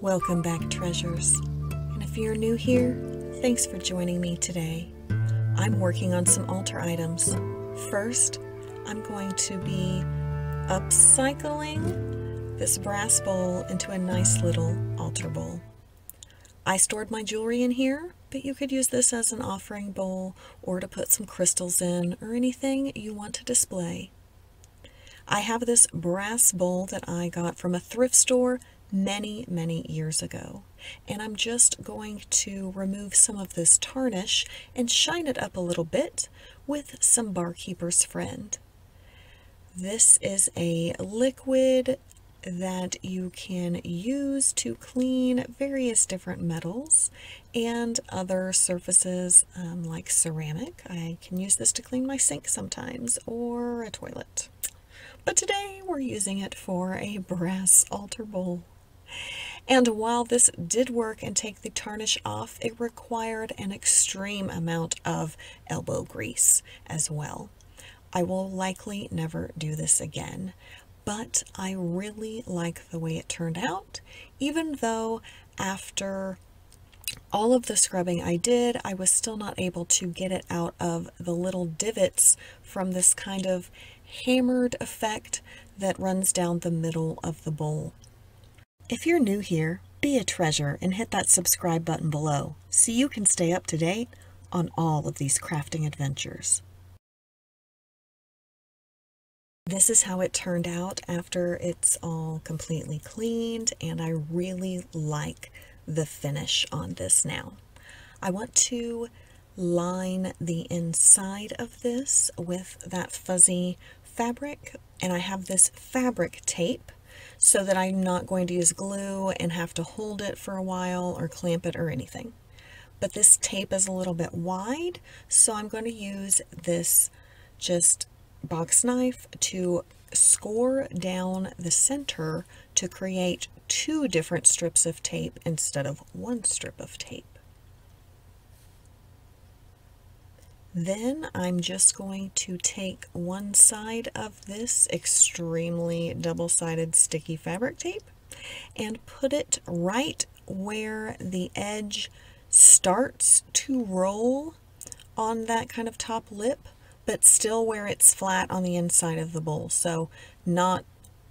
Welcome back, treasures. And if you're new here, thanks for joining me today. I'm working on some altar items. First, I'm going to be upcycling this brass bowl into a nice little altar bowl. I stored my jewelry in here, but you could use this as an offering bowl or to put some crystals in or anything you want to display. I have this brass bowl that I got from a thrift store many, many years ago. And I'm just going to remove some of this tarnish and shine it up a little bit with some Bar Keepers Friend. This is a liquid that you can use to clean various different metals and other surfaces um, like ceramic. I can use this to clean my sink sometimes or a toilet. But today we're using it for a brass altar bowl. And while this did work and take the tarnish off, it required an extreme amount of elbow grease as well. I will likely never do this again, but I really like the way it turned out, even though after all of the scrubbing I did, I was still not able to get it out of the little divots from this kind of hammered effect that runs down the middle of the bowl. If you're new here, be a treasure and hit that subscribe button below so you can stay up to date on all of these crafting adventures. This is how it turned out after it's all completely cleaned and I really like the finish on this now. I want to line the inside of this with that fuzzy fabric and I have this fabric tape so that I'm not going to use glue and have to hold it for a while or clamp it or anything. But this tape is a little bit wide, so I'm going to use this just box knife to score down the center to create two different strips of tape instead of one strip of tape. Then I'm just going to take one side of this extremely double-sided sticky fabric tape and put it right where the edge starts to roll on that kind of top lip, but still where it's flat on the inside of the bowl. So not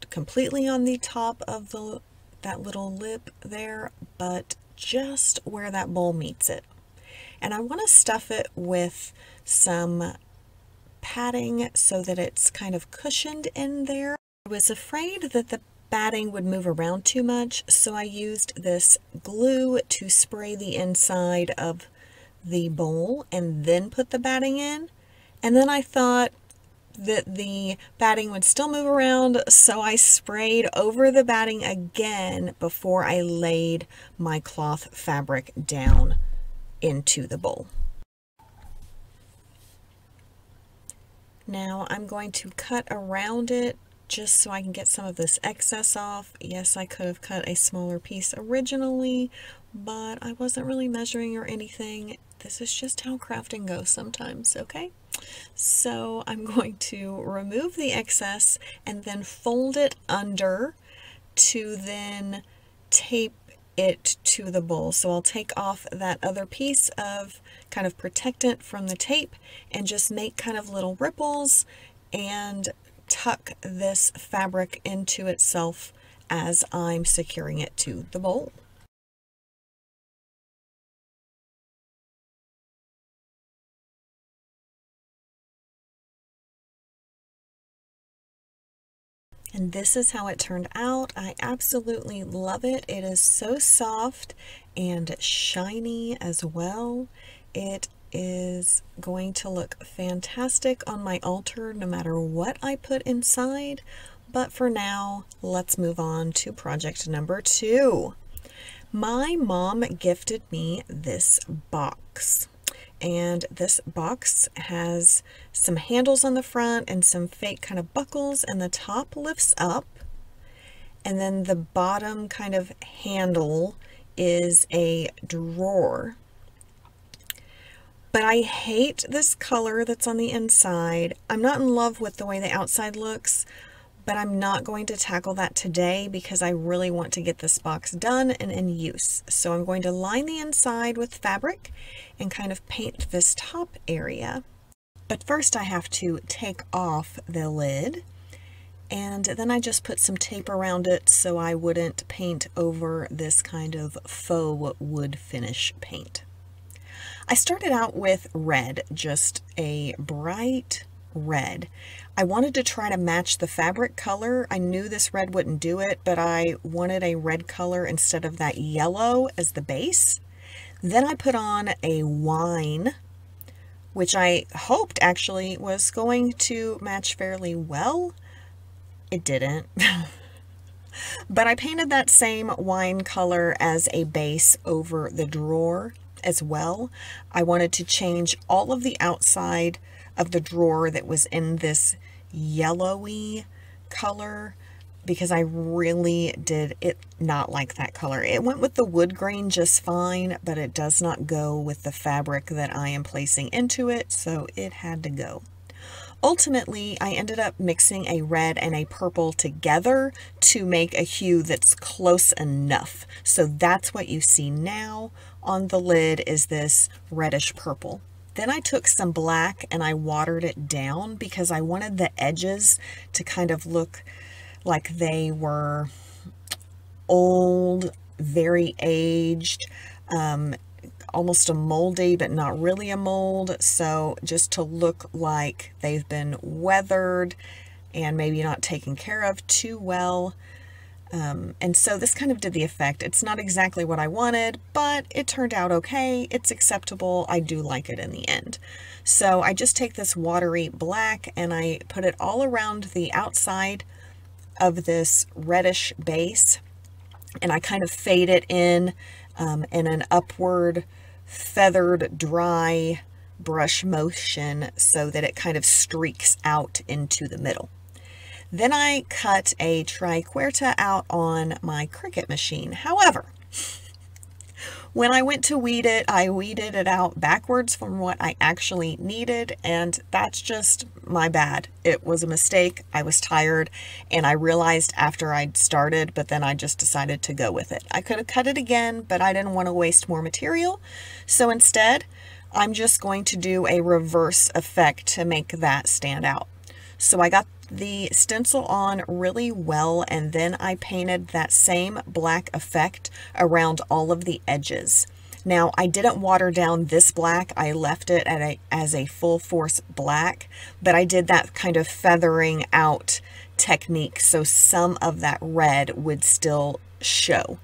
completely on the top of the that little lip there, but just where that bowl meets it. And I want to stuff it with some padding so that it's kind of cushioned in there. I was afraid that the batting would move around too much, so I used this glue to spray the inside of the bowl and then put the batting in. And then I thought that the batting would still move around, so I sprayed over the batting again before I laid my cloth fabric down into the bowl. Now I'm going to cut around it just so I can get some of this excess off. Yes, I could have cut a smaller piece originally, but I wasn't really measuring or anything. This is just how crafting goes sometimes, okay? So I'm going to remove the excess and then fold it under to then tape it to the bowl. So I'll take off that other piece of kind of protectant from the tape and just make kind of little ripples and tuck this fabric into itself as I'm securing it to the bowl. And this is how it turned out. I absolutely love it. It is so soft and shiny as well. It is going to look fantastic on my altar no matter what I put inside. But for now, let's move on to project number two. My mom gifted me this box and this box has some handles on the front and some fake kind of buckles and the top lifts up and then the bottom kind of handle is a drawer But I hate this color that's on the inside. I'm not in love with the way the outside looks, but I'm not going to tackle that today because I really want to get this box done and in use. So I'm going to line the inside with fabric and kind of paint this top area. But first I have to take off the lid and then I just put some tape around it so I wouldn't paint over this kind of faux wood finish paint. I started out with red, just a bright red. I wanted to try to match the fabric color. I knew this red wouldn't do it, but I wanted a red color instead of that yellow as the base. Then I put on a wine, which I hoped actually was going to match fairly well. It didn't. but I painted that same wine color as a base over the drawer as well. I wanted to change all of the outside of the drawer that was in this yellowy color because I really did it not like that color. It went with the wood grain just fine, but it does not go with the fabric that I am placing into it, so it had to go. Ultimately, I ended up mixing a red and a purple together to make a hue that's close enough. So that's what you see now on the lid is this reddish purple. Then I took some black and I watered it down because I wanted the edges to kind of look like they were old, very aged, um, almost a moldy, but not really a mold. So just to look like they've been weathered and maybe not taken care of too well. Um, and so this kind of did the effect. It's not exactly what I wanted, but it turned out okay. It's acceptable. I do like it in the end. So I just take this watery black and I put it all around the outside of this reddish base and I kind of fade it in um, in an upward feathered dry brush motion so that it kind of streaks out into the middle. Then I cut a triquetra out on my Cricut machine. However, when I went to weed it, I weeded it out backwards from what I actually needed, and that's just my bad. It was a mistake. I was tired, and I realized after I'd started, but then I just decided to go with it. I could have cut it again, but I didn't want to waste more material. So instead, I'm just going to do a reverse effect to make that stand out. So I got the stencil on really well and then I painted that same black effect around all of the edges. Now I didn't water down this black, I left it at a, as a full force black, but I did that kind of feathering out technique so some of that red would still show.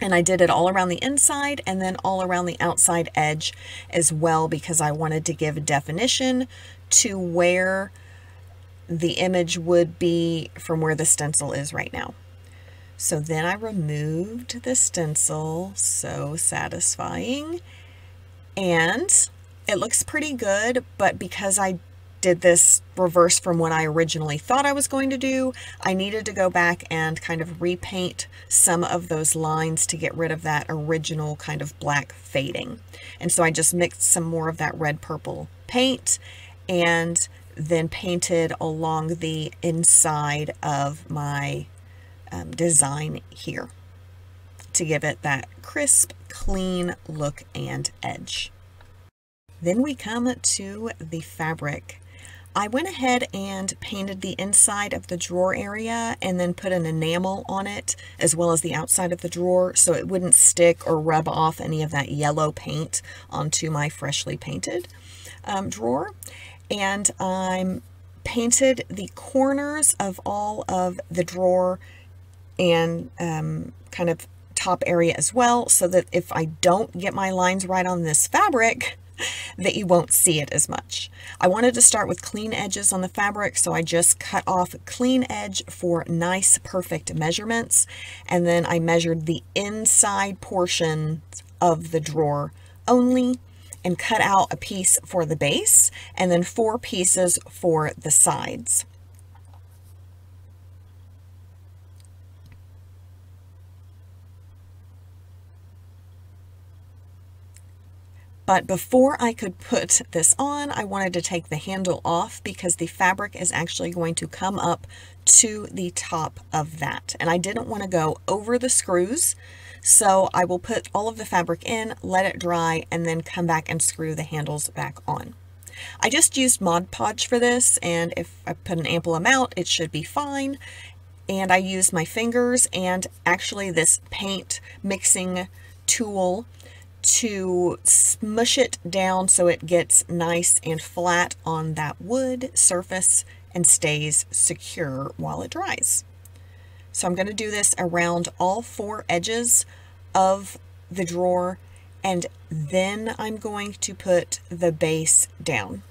And I did it all around the inside and then all around the outside edge as well because I wanted to give definition to where the image would be from where the stencil is right now. So then I removed the stencil, so satisfying. And it looks pretty good, but because I did this reverse from what I originally thought I was going to do, I needed to go back and kind of repaint some of those lines to get rid of that original kind of black fading. And so I just mixed some more of that red purple paint and then painted along the inside of my um, design here to give it that crisp, clean look and edge. Then we come to the fabric. I went ahead and painted the inside of the drawer area and then put an enamel on it as well as the outside of the drawer so it wouldn't stick or rub off any of that yellow paint onto my freshly painted um, drawer and I'm painted the corners of all of the drawer and um, kind of top area as well so that if I don't get my lines right on this fabric that you won't see it as much. I wanted to start with clean edges on the fabric so I just cut off clean edge for nice perfect measurements and then I measured the inside portion of the drawer only and cut out a piece for the base and then four pieces for the sides. But before I could put this on, I wanted to take the handle off because the fabric is actually going to come up to the top of that. And I didn't want to go over the screws, so I will put all of the fabric in, let it dry, and then come back and screw the handles back on. I just used Mod Podge for this, and if I put an ample amount, it should be fine. And I used my fingers and actually this paint mixing tool to smush it down so it gets nice and flat on that wood surface and stays secure while it dries. So I'm going to do this around all four edges of the drawer and then I'm going to put the base down.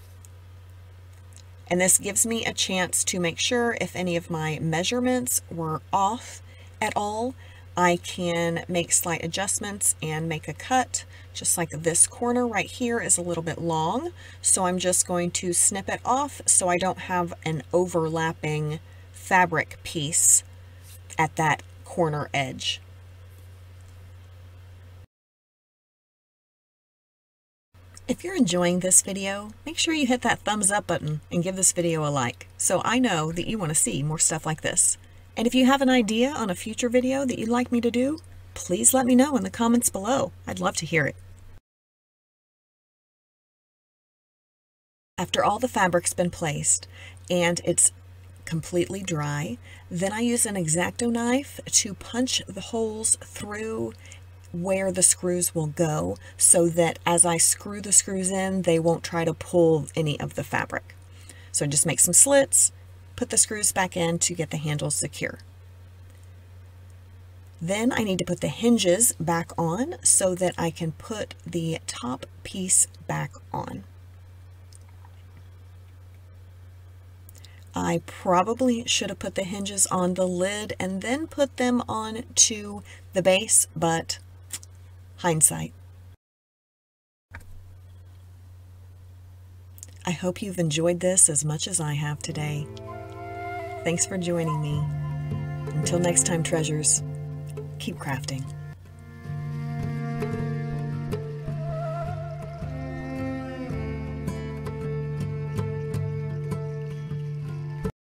And this gives me a chance to make sure if any of my measurements were off at all, I can make slight adjustments and make a cut, just like this corner right here is a little bit long. So I'm just going to snip it off so I don't have an overlapping fabric piece at that corner edge. If you're enjoying this video, make sure you hit that thumbs up button and give this video a like so I know that you want to see more stuff like this. And if you have an idea on a future video that you'd like me to do, please let me know in the comments below. I'd love to hear it. After all the fabric's been placed and it's completely dry, then I use an X-Acto knife to punch the holes through where the screws will go so that as I screw the screws in, they won't try to pull any of the fabric. So just make some slits, put the screws back in to get the handles secure. Then I need to put the hinges back on so that I can put the top piece back on. I probably should have put the hinges on the lid and then put them on to the base, but Hindsight. I hope you've enjoyed this as much as I have today. Thanks for joining me. Until next time, treasures, keep crafting.